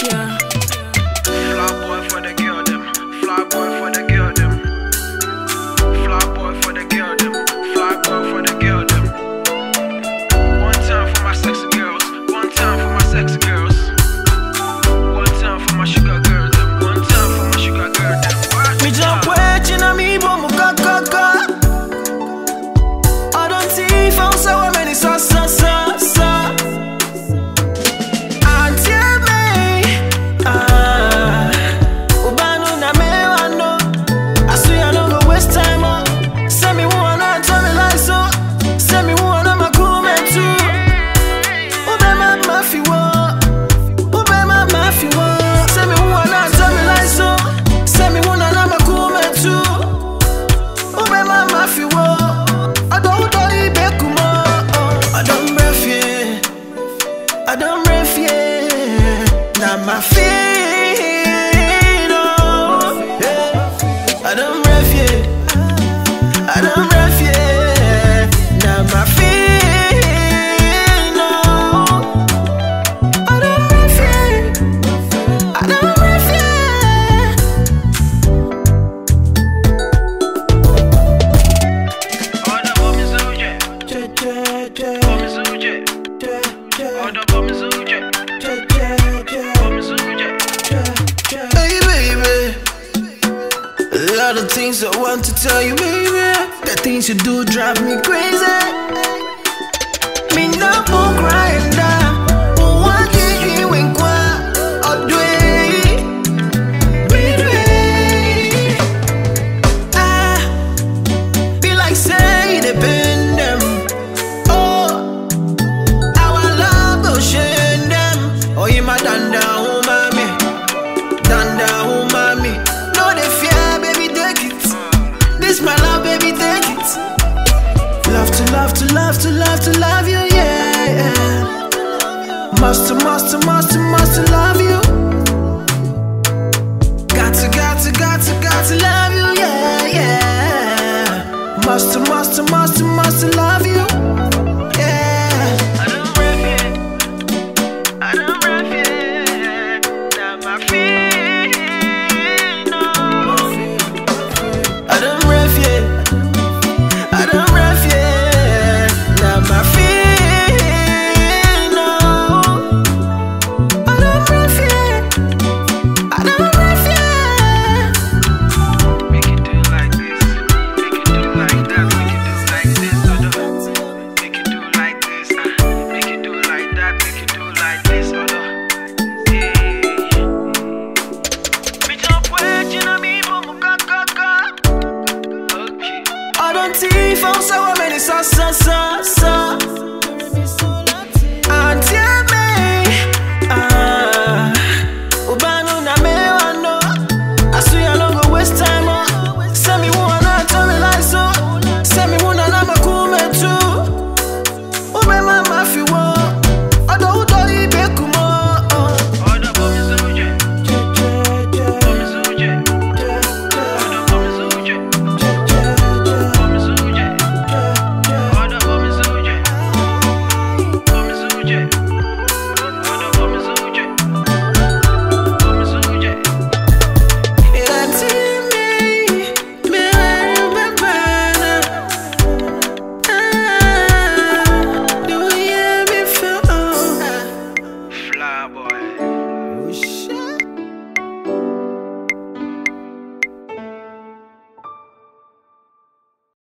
Fly boy for the girl them. Fly boy for the girl them. Fly boy for the girl them. Fly boy for the girl them. One time for my sexy girls. One time for my sexy girls. One time for my sugar girl. One time for my sugar girl them. Me jump way china mi bomu kaka. I don't see found so many sauce. all the things I want to tell you, baby. The things you do drive me crazy. Me not more crying. love, to love, to love, to love you, yeah. Must, to, must, to, must, to, must, to love you. Ti fè so many sauce, meni sa.